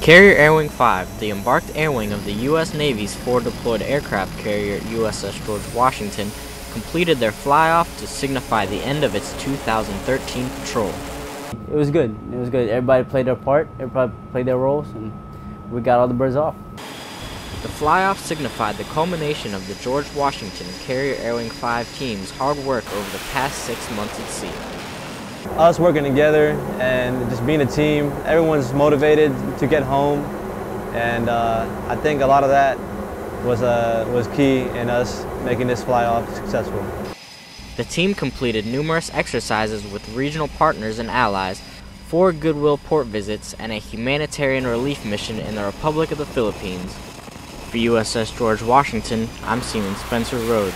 Carrier Air Wing 5, the embarked air wing of the U.S. Navy's forward-deployed aircraft carrier USS George Washington, completed their fly-off to signify the end of its 2013 patrol. It was good. It was good. Everybody played their part. Everybody played their roles, and we got all the birds off. The fly-off signified the culmination of the George Washington Carrier Air Wing 5 team's hard work over the past six months at sea. Us working together and just being a team, everyone's motivated to get home, and uh, I think a lot of that was, uh, was key in us making this fly-off successful. The team completed numerous exercises with regional partners and allies, four Goodwill port visits, and a humanitarian relief mission in the Republic of the Philippines. For USS George Washington, I'm Seaman Spencer Rhodes.